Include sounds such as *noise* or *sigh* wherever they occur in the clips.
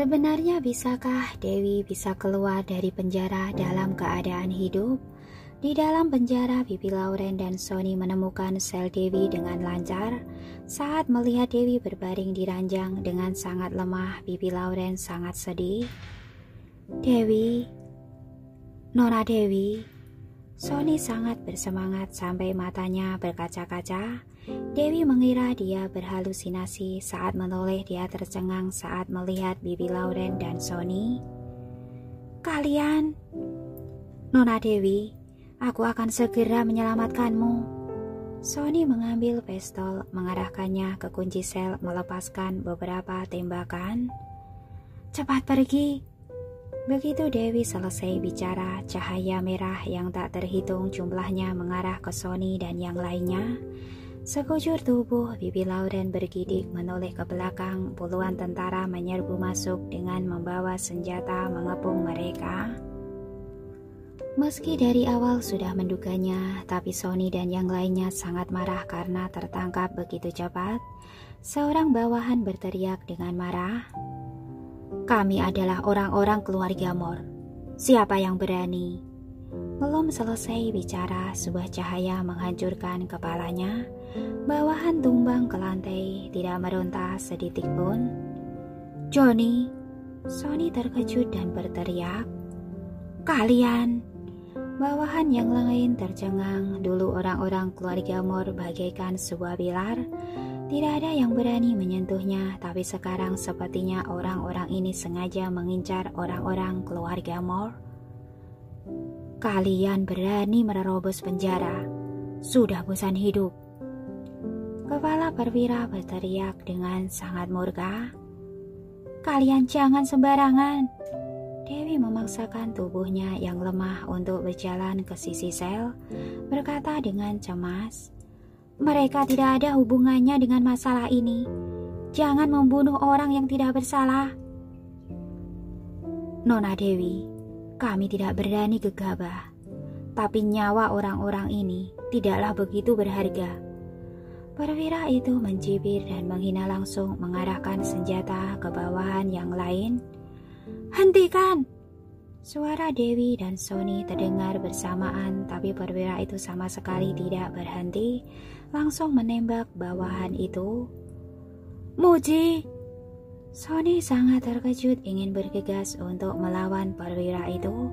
Sebenarnya bisakah Dewi bisa keluar dari penjara dalam keadaan hidup? Di dalam penjara, Bibi Lauren dan Sony menemukan sel Dewi dengan lancar. Saat melihat Dewi berbaring di ranjang dengan sangat lemah, Bibi Lauren sangat sedih. Dewi, Nona Dewi, Sony sangat bersemangat sampai matanya berkaca-kaca. Dewi mengira dia berhalusinasi saat menoleh dia tercengang saat melihat Bibi Lauren dan Sony. Kalian, Nona Dewi, Aku akan segera menyelamatkanmu. Sony mengambil pistol, mengarahkannya ke kunci sel, melepaskan beberapa tembakan. Cepat pergi. Begitu Dewi selesai bicara, cahaya merah yang tak terhitung jumlahnya mengarah ke Sony dan yang lainnya. Sekujur tubuh Bibi Lauren bergidik menoleh ke belakang, puluhan tentara menyerbu masuk dengan membawa senjata mengepung mereka. Meski dari awal sudah menduganya, tapi Sony dan yang lainnya sangat marah karena tertangkap begitu cepat. Seorang bawahan berteriak dengan marah, "Kami adalah orang-orang keluarga Mor. Siapa yang berani?" Belum selesai bicara, sebuah cahaya menghancurkan kepalanya. Bawahan tumbang ke lantai, tidak meronta sedetik pun. Johnny, Sony terkejut dan berteriak, "Kalian!" Bawahan yang lain tercengang, dulu orang-orang keluarga Mor bagaikan sebuah pilar. Tidak ada yang berani menyentuhnya, tapi sekarang sepertinya orang-orang ini sengaja mengincar orang-orang keluarga Mor. Kalian berani menerobos penjara. Sudah bosan hidup. Kepala perwira berteriak dengan sangat murka. Kalian jangan sembarangan. Dewi memaksakan tubuhnya yang lemah untuk berjalan ke sisi sel, berkata dengan cemas, "Mereka tidak ada hubungannya dengan masalah ini. Jangan membunuh orang yang tidak bersalah." Nona Dewi, kami tidak berani gegabah, tapi nyawa orang-orang ini tidaklah begitu berharga. Perwira itu mencibir dan menghina langsung mengarahkan senjata ke bawahan yang lain Hentikan! Suara Dewi dan Sony terdengar bersamaan, tapi perwira itu sama sekali tidak berhenti, langsung menembak bawahan itu. Muji! Sony sangat terkejut ingin bergegas untuk melawan perwira itu.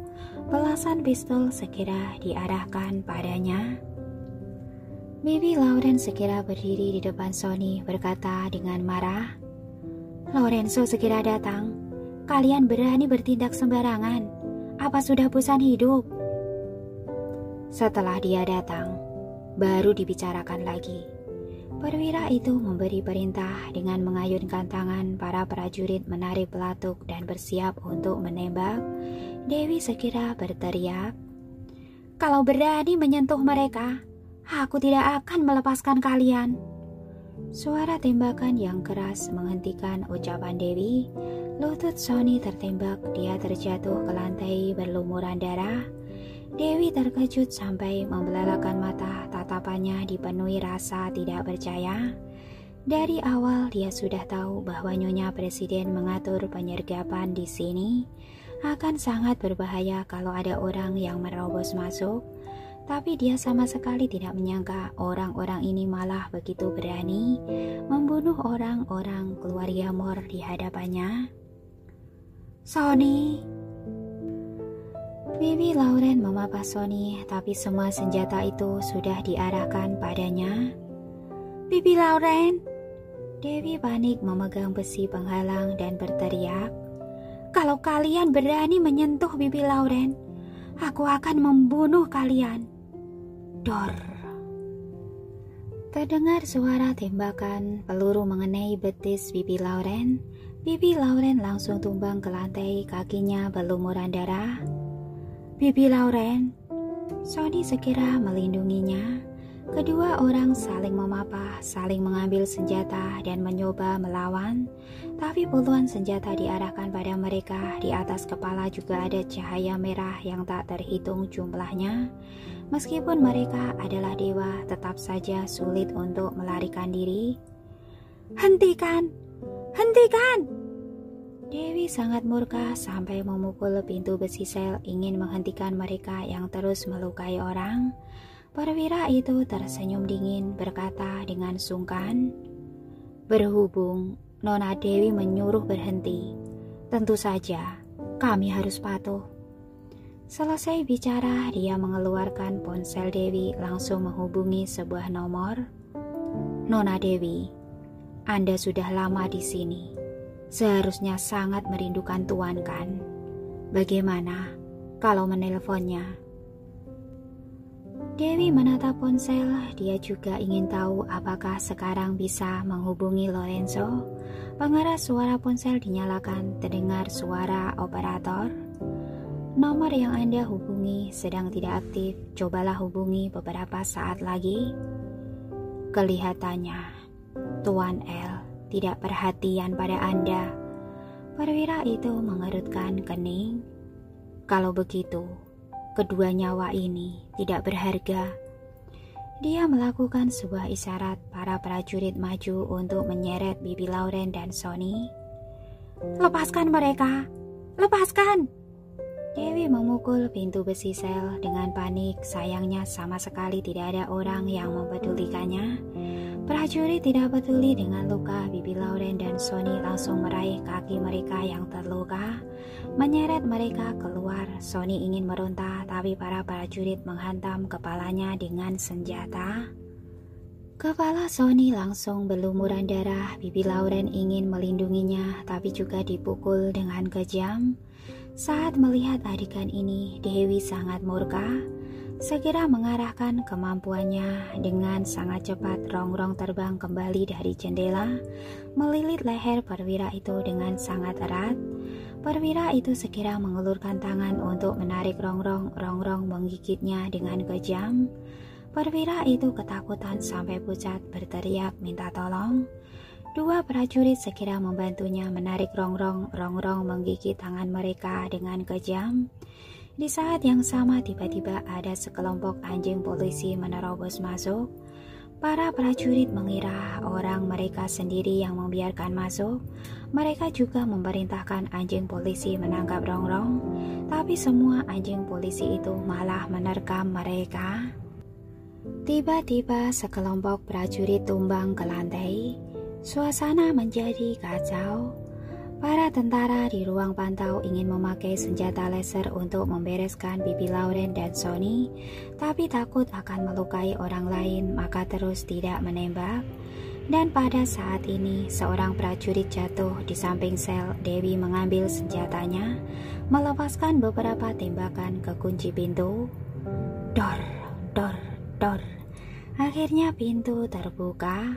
Belasan pistol segera diarahkan padanya. Bibi Lauren segera berdiri di depan Sony berkata dengan marah, Lorenzo segera datang. Kalian berani bertindak sembarangan. Apa sudah bosan hidup? Setelah dia datang, baru dibicarakan lagi. Perwira itu memberi perintah dengan mengayunkan tangan para prajurit menarik pelatuk dan bersiap untuk menembak. Dewi sekira berteriak, "Kalau berani menyentuh mereka, aku tidak akan melepaskan kalian." Suara tembakan yang keras menghentikan ucapan Dewi. Lutut Sony tertembak, dia terjatuh ke lantai berlumuran darah. Dewi terkejut sampai membelalakan mata, tatapannya dipenuhi rasa tidak percaya. Dari awal dia sudah tahu bahwa Nyonya Presiden mengatur penyergapan di sini akan sangat berbahaya kalau ada orang yang merobos masuk. Tapi dia sama sekali tidak menyangka orang-orang ini malah begitu berani membunuh orang-orang keluarga Mor di hadapannya. Sony. Bibi Lauren memapah Sony, tapi semua senjata itu sudah diarahkan padanya. Bibi Lauren. Dewi panik memegang besi penghalang dan berteriak, "Kalau kalian berani menyentuh Bibi Lauren, aku akan membunuh kalian." Dor. Terdengar suara tembakan peluru mengenai betis Bibi Lauren. Bibi Lauren langsung tumbang ke lantai, kakinya berlumuran darah. Bibi Lauren, Sony segera melindunginya. Kedua orang saling memapah, saling mengambil senjata dan mencoba melawan. Tapi puluhan senjata diarahkan pada mereka. Di atas kepala juga ada cahaya merah yang tak terhitung jumlahnya. Meskipun mereka adalah dewa, tetap saja sulit untuk melarikan diri. Hentikan! Hentikan! Dewi sangat murka sampai memukul pintu besi sel ingin menghentikan mereka yang terus melukai orang. Perwira itu tersenyum dingin berkata dengan sungkan, Berhubung Nona Dewi menyuruh berhenti, tentu saja kami harus patuh. Selesai bicara, dia mengeluarkan ponsel Dewi langsung menghubungi sebuah nomor. Nona Dewi, Anda sudah lama di sini Seharusnya sangat merindukan Tuan kan? Bagaimana kalau menelponnya? Dewi menatap ponsel, dia juga ingin tahu apakah sekarang bisa menghubungi Lorenzo. Pengeras suara ponsel dinyalakan, terdengar suara operator. Nomor yang Anda hubungi sedang tidak aktif, cobalah hubungi beberapa saat lagi. Kelihatannya, Tuan L tidak perhatian pada Anda. Perwira itu mengerutkan kening. Kalau begitu, kedua nyawa ini tidak berharga. Dia melakukan sebuah isyarat para prajurit maju untuk menyeret Bibi Lauren dan Sony. Lepaskan mereka! Lepaskan! Dewi memukul pintu besi sel dengan panik. Sayangnya sama sekali tidak ada orang yang mempedulikannya. Prajurit tidak peduli dengan luka Bibi Lauren dan Sony langsung meraih kaki mereka yang terluka, menyeret mereka keluar. Sony ingin meronta, tapi para prajurit menghantam kepalanya dengan senjata. Kepala Sony langsung berlumuran darah. Bibi Lauren ingin melindunginya, tapi juga dipukul dengan kejam. Saat melihat adegan ini, Dewi sangat murka segera mengarahkan kemampuannya dengan sangat cepat rongrong terbang kembali dari jendela, melilit leher perwira itu dengan sangat erat. Perwira itu segera mengulurkan tangan untuk menarik rongrong, rongrong menggigitnya dengan kejam. Perwira itu ketakutan sampai pucat berteriak minta tolong. Dua prajurit segera membantunya menarik rongrong, rongrong menggigit tangan mereka dengan kejam. Di saat yang sama tiba-tiba ada sekelompok anjing polisi menerobos masuk. Para prajurit mengira orang mereka sendiri yang membiarkan masuk. Mereka juga memerintahkan anjing polisi menangkap rongrong, tapi semua anjing polisi itu malah menerkam mereka. Tiba-tiba sekelompok prajurit tumbang ke lantai. Suasana menjadi kacau. Para tentara di ruang pantau ingin memakai senjata laser untuk membereskan Bibi Lauren dan Sony, tapi takut akan melukai orang lain, maka terus tidak menembak. Dan pada saat ini, seorang prajurit jatuh di samping sel. Dewi mengambil senjatanya, melepaskan beberapa tembakan ke kunci pintu. Dor, dor, dor. Akhirnya pintu terbuka.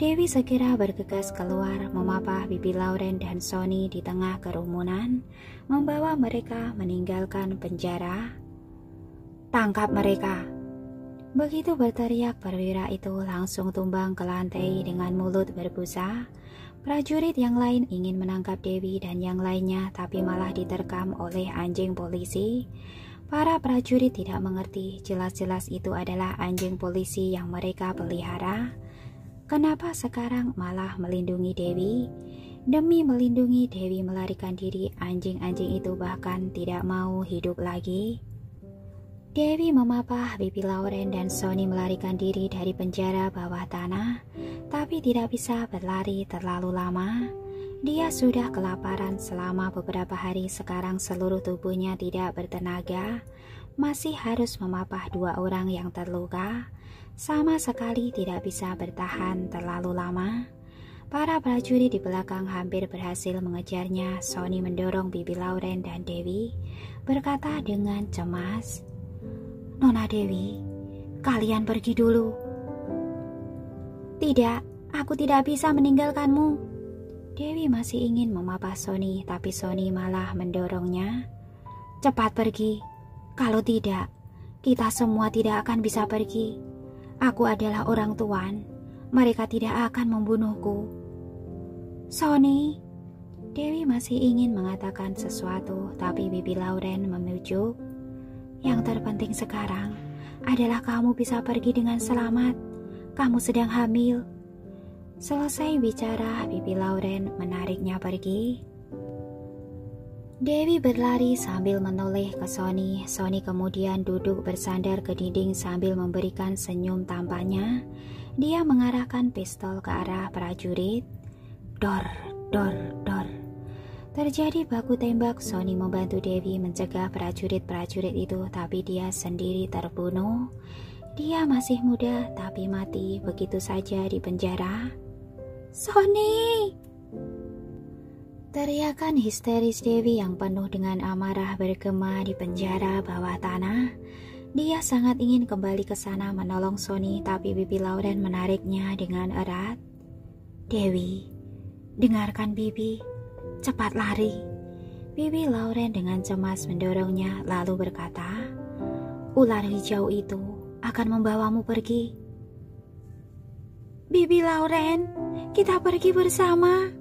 Dewi segera bergegas keluar memapah Bibi Lauren dan Sony di tengah kerumunan, membawa mereka meninggalkan penjara. Tangkap mereka! Begitu berteriak perwira itu langsung tumbang ke lantai dengan mulut berbusa. Prajurit yang lain ingin menangkap Dewi dan yang lainnya tapi malah diterkam oleh anjing polisi. Para prajurit tidak mengerti jelas-jelas itu adalah anjing polisi yang mereka pelihara. Kenapa sekarang malah melindungi Dewi? Demi melindungi Dewi melarikan diri, anjing-anjing itu bahkan tidak mau hidup lagi. Dewi memapah Bibi Lauren dan Sony melarikan diri dari penjara bawah tanah, tapi tidak bisa berlari terlalu lama. Dia sudah kelaparan selama beberapa hari sekarang seluruh tubuhnya tidak bertenaga, masih harus memapah dua orang yang terluka sama sekali tidak bisa bertahan terlalu lama. Para prajurit di belakang hampir berhasil mengejarnya. Sony mendorong Bibi Lauren dan Dewi, berkata dengan cemas, "Nona Dewi, kalian pergi dulu." "Tidak, aku tidak bisa meninggalkanmu." Dewi masih ingin memapah Sony, tapi Sony malah mendorongnya. "Cepat pergi, kalau tidak, kita semua tidak akan bisa pergi." Aku adalah orang tuan. Mereka tidak akan membunuhku. Sony, Dewi masih ingin mengatakan sesuatu, tapi Bibi Lauren memujuk. Yang terpenting sekarang adalah kamu bisa pergi dengan selamat. Kamu sedang hamil. Selesai bicara, Bibi Lauren menariknya pergi. Dewi berlari sambil menoleh ke Sony. Sony kemudian duduk bersandar ke dinding sambil memberikan senyum tampaknya. Dia mengarahkan pistol ke arah prajurit. Dor, dor, dor. Terjadi baku tembak, Sony membantu Dewi mencegah prajurit-prajurit itu, tapi dia sendiri terbunuh. Dia masih muda, tapi mati begitu saja di penjara. Sony! Teriakan histeris Dewi yang penuh dengan amarah bergema di penjara bawah tanah. Dia sangat ingin kembali ke sana menolong Sony, tapi Bibi Lauren menariknya dengan erat. Dewi, dengarkan Bibi, cepat lari. Bibi Lauren dengan cemas mendorongnya lalu berkata, Ular hijau itu akan membawamu pergi. Bibi Lauren, kita pergi bersama.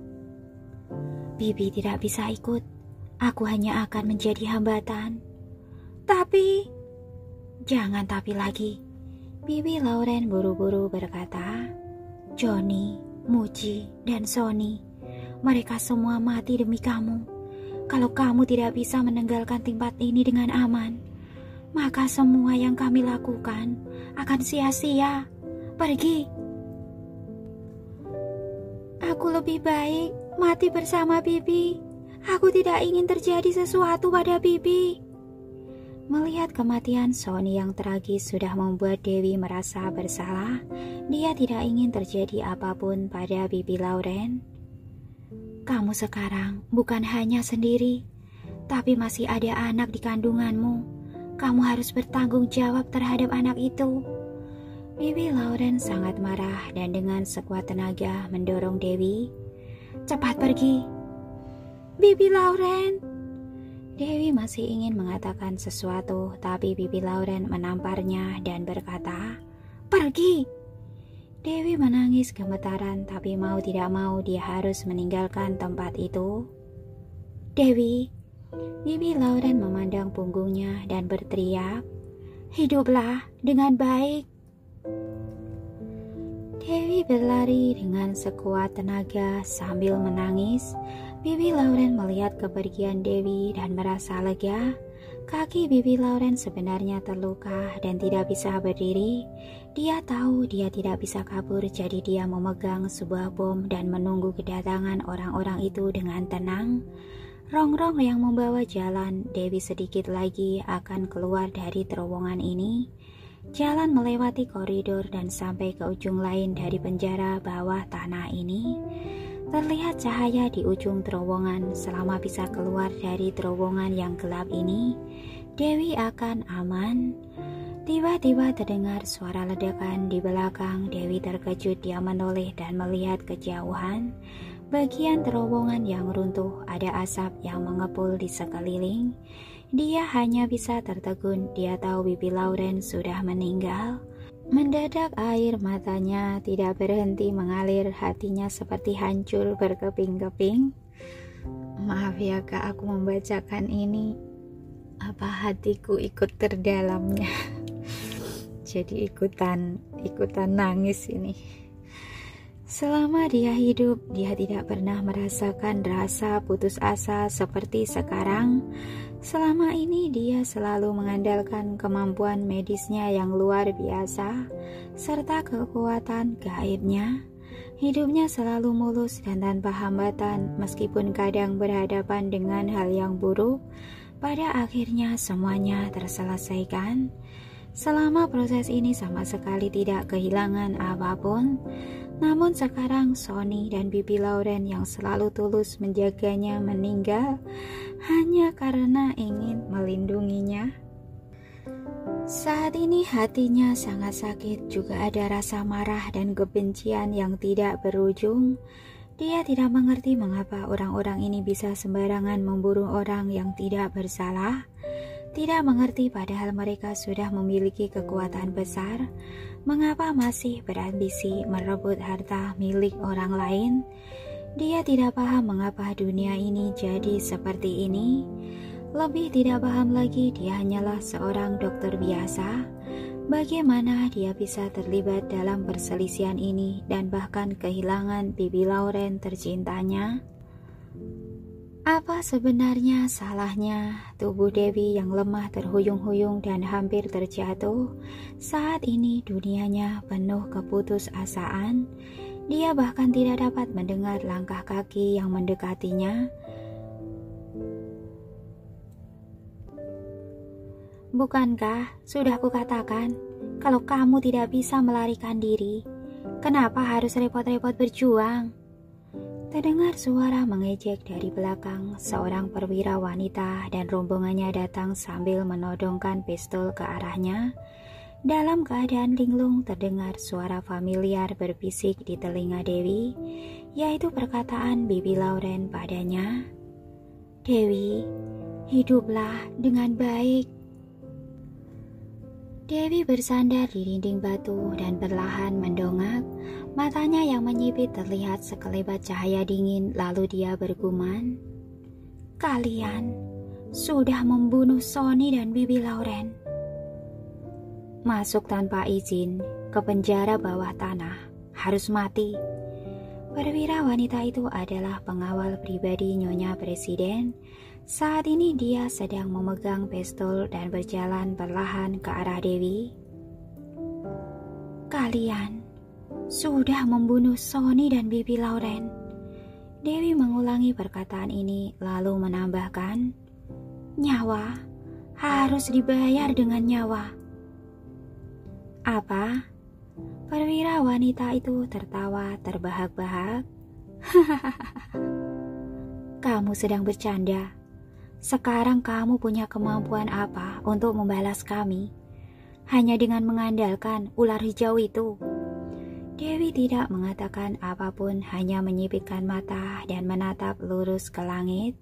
Bibi tidak bisa ikut. Aku hanya akan menjadi hambatan. Tapi, jangan tapi lagi. Bibi Lauren buru-buru berkata, Johnny, Muji, dan Sony, mereka semua mati demi kamu. Kalau kamu tidak bisa meninggalkan tempat ini dengan aman, maka semua yang kami lakukan akan sia-sia. Pergi. Aku lebih baik mati bersama Bibi. Aku tidak ingin terjadi sesuatu pada Bibi. Melihat kematian Sony yang tragis sudah membuat Dewi merasa bersalah. Dia tidak ingin terjadi apa pun pada Bibi Lauren. Kamu sekarang bukan hanya sendiri, tapi masih ada anak di kandunganmu. Kamu harus bertanggung jawab terhadap anak itu. Bibi Lauren sangat marah dan dengan sekuat tenaga mendorong Dewi Cepat pergi. Bibi Lauren. Dewi masih ingin mengatakan sesuatu, tapi Bibi Lauren menamparnya dan berkata, "Pergi." Dewi menangis gemetaran, tapi mau tidak mau dia harus meninggalkan tempat itu. Dewi, Bibi Lauren memandang punggungnya dan berteriak, "Hiduplah dengan baik." Dewi berlari dengan sekuat tenaga sambil menangis. Bibi Lauren melihat kepergian Dewi dan merasa lega. Kaki Bibi Lauren sebenarnya terluka dan tidak bisa berdiri. Dia tahu dia tidak bisa kabur, jadi dia memegang sebuah bom dan menunggu kedatangan orang-orang itu dengan tenang. Rongrong yang membawa jalan, Dewi sedikit lagi akan keluar dari terowongan ini. Jalan melewati koridor dan sampai ke ujung lain dari penjara bawah tanah ini. Terlihat cahaya di ujung terowongan. Selama bisa keluar dari terowongan yang gelap ini, Dewi akan aman. Tiba-tiba terdengar suara ledakan di belakang. Dewi terkejut, dia menoleh dan melihat kejauhan. Bagian terowongan yang runtuh, ada asap yang mengepul di sekeliling. Dia hanya bisa tertegun, dia tahu Bibi Lauren sudah meninggal. Mendadak air matanya tidak berhenti mengalir, hatinya seperti hancur berkeping-keping. Maaf ya kak, aku membacakan ini. Apa hatiku ikut terdalamnya? *laughs* Jadi ikutan, ikutan nangis ini. Selama dia hidup, dia tidak pernah merasakan rasa putus asa seperti sekarang. Selama ini dia selalu mengandalkan kemampuan medisnya yang luar biasa serta kekuatan gaibnya. Hidupnya selalu mulus dan tanpa hambatan meskipun kadang berhadapan dengan hal yang buruk. Pada akhirnya semuanya terselesaikan. Selama proses ini sama sekali tidak kehilangan apa pun. Namun sekarang Sony dan Bibi Lauren yang selalu tulus menjaganya meninggal hanya karena ingin melindunginya. Saat ini hatinya sangat sakit, juga ada rasa marah dan kebencian yang tidak berujung. Dia tidak mengerti mengapa orang-orang ini bisa sembarangan memburu orang yang tidak bersalah. Tidak mengerti padahal mereka sudah memiliki kekuatan besar. Mengapa masih berambisi merebut harta milik orang lain? Dia tidak paham mengapa dunia ini jadi seperti ini. Lebih tidak paham lagi, dia hanyalah seorang dokter biasa. Bagaimana dia bisa terlibat dalam perselisihan ini dan bahkan kehilangan Bibi Lauren tercintanya? Apa sebenarnya salahnya tubuh Dewi yang lemah terhuyung-huyung dan hampir terjatuh? Saat ini dunianya penuh keputusasaan. Dia bahkan tidak dapat mendengar langkah kaki yang mendekatinya. Bukankah sudah kukatakan kalau kamu tidak bisa melarikan diri, kenapa harus repot-repot berjuang? Terdengar suara mengejek dari belakang, seorang perwira wanita dan rombongannya datang sambil menodongkan pistol ke arahnya. Dalam keadaan linglung terdengar suara familiar berbisik di telinga Dewi, yaitu perkataan Bibi Lauren padanya. Dewi, hiduplah dengan baik. Dewi bersandar di dinding batu dan perlahan mendongak. Matanya yang menyipit terlihat sekelebat cahaya dingin, lalu dia bergumam, "Kalian sudah membunuh Sony dan Bibi Lauren." Masuk tanpa izin ke penjara bawah tanah harus mati. Perwira wanita itu adalah pengawal pribadi Nyonya Presiden saat ini dia sedang memegang pistol dan berjalan perlahan ke arah Dewi. Kalian sudah membunuh Sony dan Bibi Lauren. Dewi mengulangi perkataan ini lalu menambahkan, "Nyawa harus dibayar dengan nyawa." Apa? Perwira wanita itu tertawa terbahak-bahak. *laughs* Kamu sedang bercanda. Sekarang kamu punya kemampuan apa untuk membalas kami? Hanya dengan mengandalkan ular hijau itu. Dewi tidak mengatakan apa pun, hanya menyipitkan mata dan menatap lurus ke langit.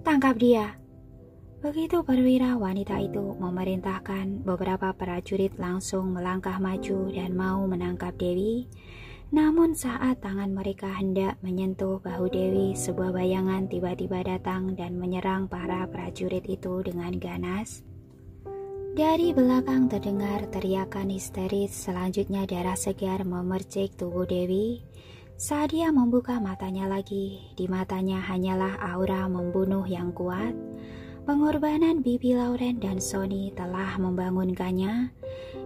Tangkap dia. Begitu perwira wanita itu memerintahkan beberapa prajurit langsung melangkah maju dan mau menangkap Dewi, namun saat tangan mereka hendak menyentuh bahu Dewi, sebuah bayangan tiba-tiba datang dan menyerang para prajurit itu dengan ganas. Dari belakang terdengar teriakan histeris, selanjutnya darah segar memercik tubuh Dewi. Saat dia membuka matanya lagi, di matanya hanyalah aura membunuh yang kuat. Pengorbanan Bibi Lauren dan Sony telah membangunkannya.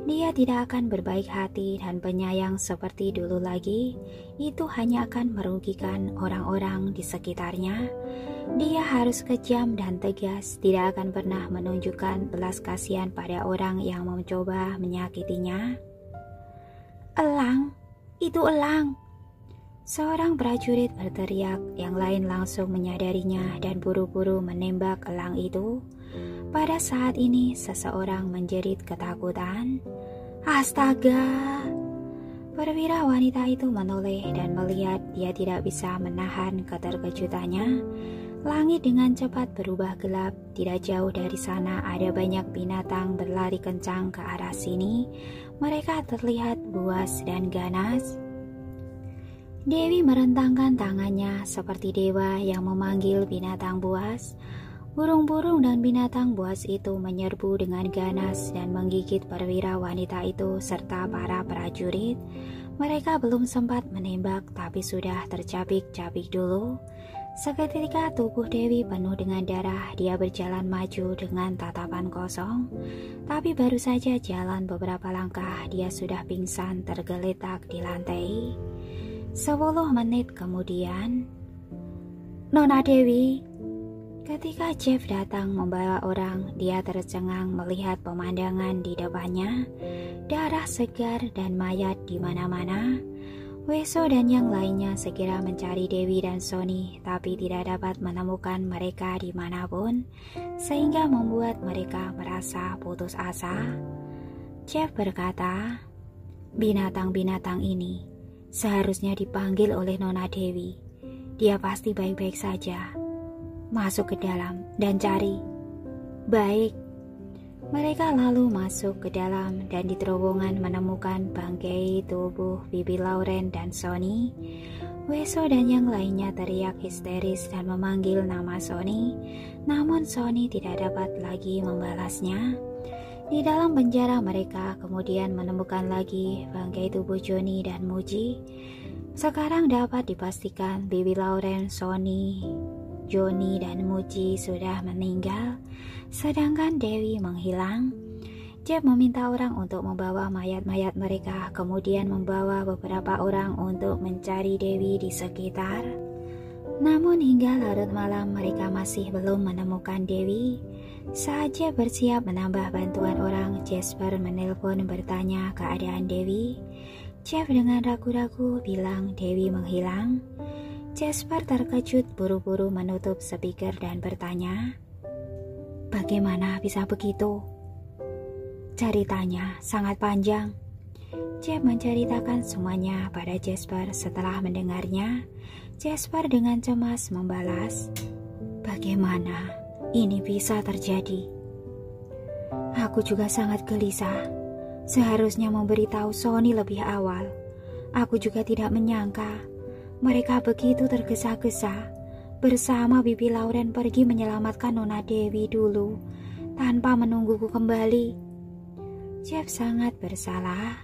Dia tidak akan berbaik hati dan penyayang seperti dulu lagi. Itu hanya akan merugikan orang-orang di sekitarnya. Dia harus kejam dan tegas, tidak akan pernah menunjukkan belas kasihan pada orang yang mencoba menyakitinya. Elang, itu elang. Seorang prajurit berteriak, yang lain langsung menyadarinya dan buru-buru menembak elang itu. Pada saat ini, seseorang menjerit ketakutan. Astaga! Perwira wanita itu menoleh dan melihat dia tidak bisa menahan keterkejutannya. Langit dengan cepat berubah gelap. Tidak jauh dari sana ada banyak binatang berlari kencang ke arah sini. Mereka terlihat buas dan ganas. Dewi merentangkan tangannya seperti dewa yang memanggil binatang buas. Burung-burung dan binatang buas itu menyerbu dengan ganas dan menggigit perwira wanita itu serta para prajurit. Mereka belum sempat menembak tapi sudah tercabik-cabik dulu. Seketika tubuh Dewi penuh dengan darah, dia berjalan maju dengan tatapan kosong. Tapi baru saja jalan beberapa langkah, dia sudah pingsan tergeletak di lantai. Sepuluh menit kemudian, Nona Dewi, Ketika Jeff datang membawa orang, dia tercengang melihat pemandangan di depannya, darah segar dan mayat di mana-mana. Weso dan yang lainnya segera mencari Dewi dan Sony, tapi tidak dapat menemukan mereka di mana pun, sehingga membuat mereka merasa putus asa. Jeff berkata, "Binatang-binatang ini seharusnya dipanggil oleh Nona Dewi. Dia pasti baik-baik saja." masuk ke dalam dan cari. Baik, mereka lalu masuk ke dalam dan di terowongan menemukan bangkai tubuh Bibi Lauren dan Sony. Weso dan yang lainnya teriak histeris dan memanggil nama Sony, namun Sony tidak dapat lagi membalasnya. Di dalam penjara mereka kemudian menemukan lagi bangkai tubuh Joni dan Muji. Sekarang dapat dipastikan Bibi Lauren, Sony, Joni, dan Muji sudah meninggal, sedangkan Dewi menghilang. Jeff meminta orang untuk membawa mayat-mayat mereka, kemudian membawa beberapa orang untuk mencari Dewi di sekitar. Namun hingga larut malam mereka masih belum menemukan Dewi. Saat Jeff bersiap menambah bantuan orang, Jasper menelpon bertanya keadaan Dewi. Jeff dengan ragu-ragu bilang Dewi menghilang. Jasper terkejut buru-buru menutup speaker dan bertanya, Bagaimana bisa begitu? Ceritanya sangat panjang. Jeff menceritakan semuanya pada Jasper setelah mendengarnya. Jasper dengan cemas membalas, "Bagaimana ini bisa terjadi?" Aku juga sangat gelisah. Seharusnya memberitahu Sony lebih awal. Aku juga tidak menyangka mereka begitu tergesa-gesa bersama Bibi Lauren pergi menyelamatkan Nona Dewi dulu tanpa menungguku kembali. Jeff sangat bersalah.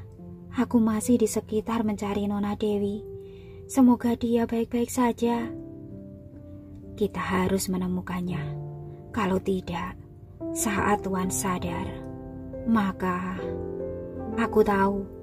Aku masih di sekitar mencari Nona Dewi. Semoga dia baik-baik saja. Kita harus menemukannya. Kalau tidak, saat Tuan sadar, maka aku tahu